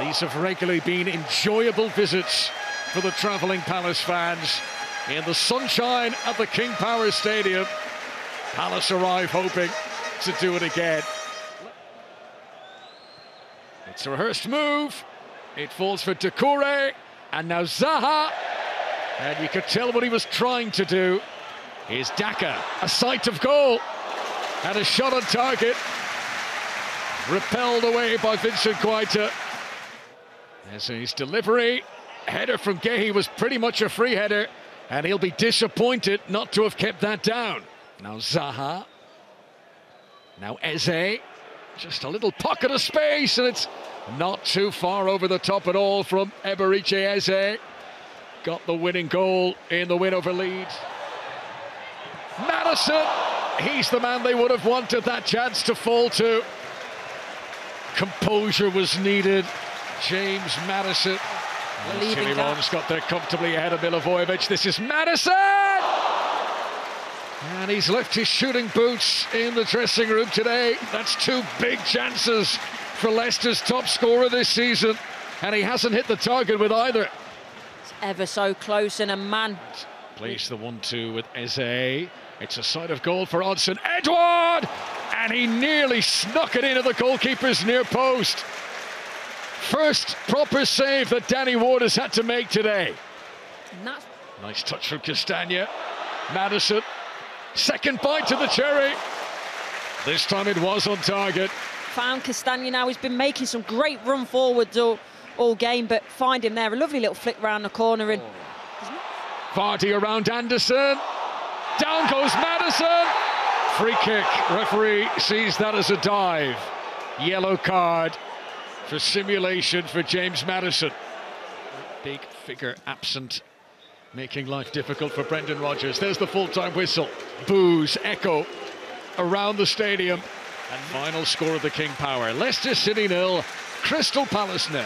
These have regularly been enjoyable visits for the travelling Palace fans. In the sunshine at the King Power Stadium, Palace arrive hoping to do it again. It's a rehearsed move. It falls for Doucouré, and now Zaha. And you could tell what he was trying to do. Here's Daka, a sight of goal, and a shot on target. Repelled away by Vicente Guaita. There's his delivery. Header from Guéhi was pretty much a free header, and he'll be disappointed not to have kept that down. Now Zaha. Now Eze. Just a little pocket of space, and it's not too far over the top at all from Eberechi Eze. Got the winning goal in the win over Leeds. Maddison! he's the man they would have wanted that chance to fall to. Composure was needed. James Maddison. Tilly Ron's got there comfortably ahead of Milivojevic. This is Maddison! And he's left his shooting boots in the dressing room today. That's two big chances for Leicester's top scorer this season. And he hasn't hit the target with either. It's ever so close and a man. Plays the 1-2 with Eze. It's a sight of goal for Odsonne Édouard! And he nearly snuck it into the goalkeeper's near post. First proper save that Danny Ward has had to make today. Nice touch from Castagna. Maddison. Second bite to the cherry. This time it was on target. Found Castagna now. He's been making some great run forwards all, all game, but find him there. A lovely little flick round the corner. and Vardy around Andersen. Down goes Maddison. Free kick. Referee sees that as a dive. Yellow card for simulation for James Maddison. Big figure absent, making life difficult for Brendan Rodgers. There's the full-time whistle. Boos echo around the stadium. And final score of the King Power. Leicester City nil, Crystal Palace nil.